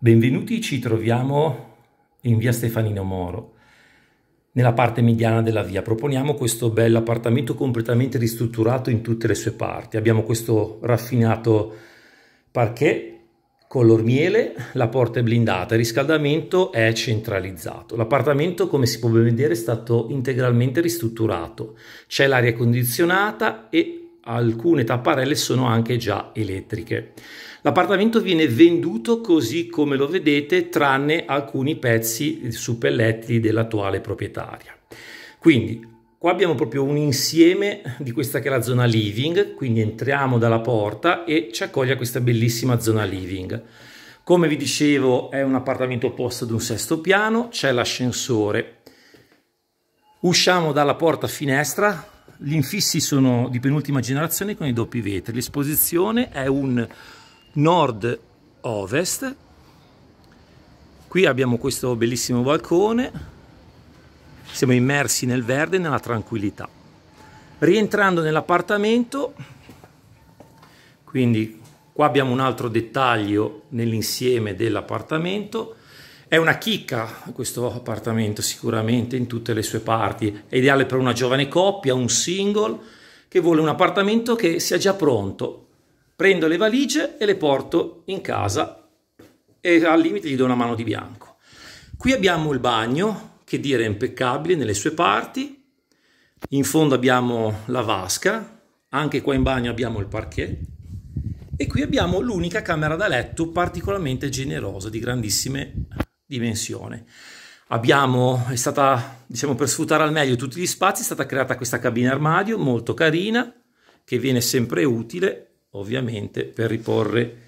Benvenuti, ci troviamo in via Stefanino Moro, nella parte mediana della via. Proponiamo questo bello appartamento completamente ristrutturato in tutte le sue parti. Abbiamo questo raffinato parquet color miele, la porta è blindata, il riscaldamento è centralizzato. L'appartamento, come si può vedere, è stato integralmente ristrutturato. C'è l'aria condizionata e alcune tapparelle sono anche già elettriche. L'appartamento viene venduto così come lo vedete, tranne alcuni pezzi suppellettili dell'attuale proprietaria. Quindi qua abbiamo proprio un insieme di questa che è la zona living, quindi entriamo dalla porta e ci accoglie questa bellissima zona living. Come vi dicevo è un appartamento posto ad un sesto piano, c'è l'ascensore. Usciamo dalla porta finestra, gli infissi sono di penultima generazione con i doppi vetri, l'esposizione è un nord-ovest. Qui abbiamo questo bellissimo balcone, siamo immersi nel verde e nella tranquillità. Rientrando nell'appartamento, quindi qua abbiamo un altro dettaglio nell'insieme dell'appartamento, è una chicca questo appartamento sicuramente in tutte le sue parti, è ideale per una giovane coppia, un single che vuole un appartamento che sia già pronto. Prendo le valigie e le porto in casa e al limite gli do una mano di bianco. Qui abbiamo il bagno, che dire impeccabile nelle sue parti, in fondo abbiamo la vasca, anche qua in bagno abbiamo il parquet. E qui abbiamo l'unica camera da letto particolarmente generosa, di grandissime dimensioni. Abbiamo, è stata, diciamo, per sfruttare al meglio tutti gli spazi, è stata creata questa cabina armadio molto carina, che viene sempre utile ovviamente per riporre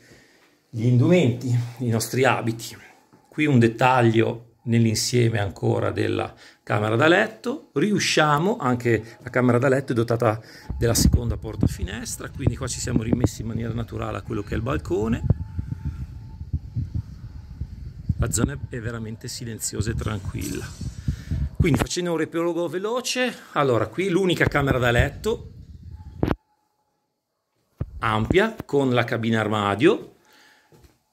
gli indumenti, i nostri abiti. Qui un dettaglio nell'insieme ancora della camera da letto, riusciamo, anche la camera da letto è dotata della seconda porta finestra, quindi qua ci siamo rimessi in maniera naturale a quello che è il balcone. La zona è veramente silenziosa e tranquilla. Quindi facendo un riepilogo veloce, allora qui l'unica camera da letto, ampia con la cabina armadio.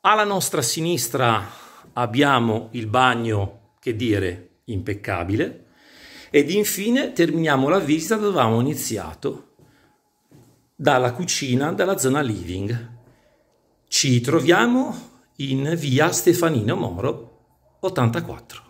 Alla nostra sinistra abbiamo il bagno, che dire, impeccabile. Ed infine terminiamo la visita dove avevamo iniziato, dalla cucina, dalla zona living. Ci troviamo in via Stefanino Moro 84.